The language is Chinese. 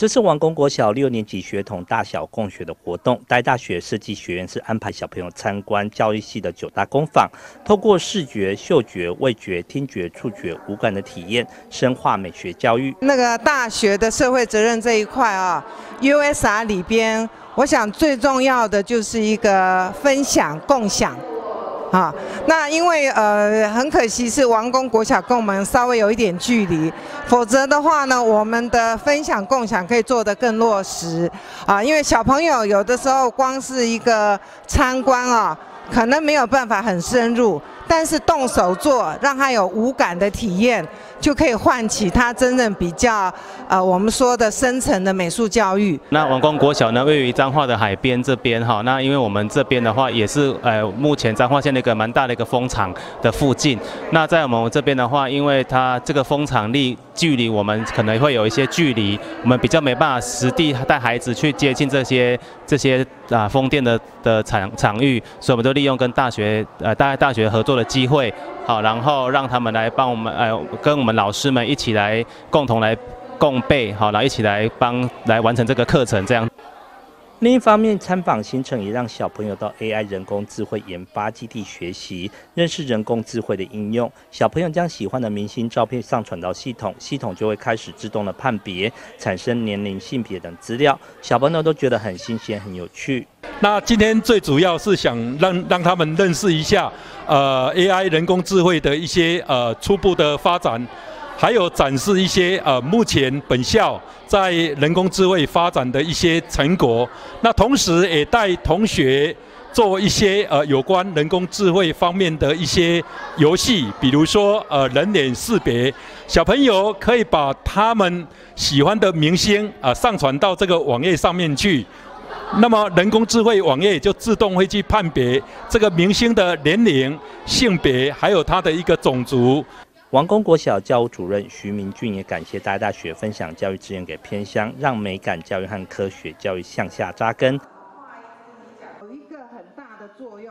这是王公国小六年级学童大小共学的活动。台大学设计学院是安排小朋友参观教育系的九大工坊，透过视觉、嗅觉、味觉、听觉、触觉五感的体验，深化美学教育。那个大学的社会责任这一块啊，USR 里边，我想最重要的就是一个分享、共享。啊，那因为呃很可惜是王宫国小跟我们稍微有一点距离，否则的话呢，我们的分享共享可以做得更落实啊。因为小朋友有的时候光是一个参观啊，可能没有办法很深入，但是动手做，让他有无感的体验。就可以唤起他真正比较，呃，我们说的深层的美术教育。那王光国小呢，位于彰化的海边这边哈。那因为我们这边的话，也是呃，目前彰化县的一个蛮大的一个风场的附近。那在我们这边的话，因为它这个风场立距离我们可能会有一些距离，我们比较没办法实地带孩子去接近这些这些啊风电的的场场域，所以我们就利用跟大学呃大大学合作的机会。好，然后让他们来帮我们，呃，跟我们老师们一起来共同来共备，好，来一起来帮来完成这个课程，这样。另一方面，参访行程也让小朋友到 AI 人工智慧研发基地学习，认识人工智慧的应用。小朋友将喜欢的明星照片上传到系统，系统就会开始自动的判别，产生年龄、性别等资料。小朋友都觉得很新鲜、很有趣。那今天最主要是想让让他们认识一下，呃，AI 人工智慧的一些呃初步的发展。还有展示一些呃，目前本校在人工智慧发展的一些成果。那同时也带同学做一些呃有关人工智慧方面的一些游戏，比如说呃人脸识别，小朋友可以把他们喜欢的明星啊上传到这个网页上面去，那么人工智慧网页就自动会去判别这个明星的年龄、性别，还有他的一个种族。王公国小教务主任徐明俊也感谢大大学分享教育资源给偏乡，让美感教育和科学教育向下扎根。有一个很大的作用。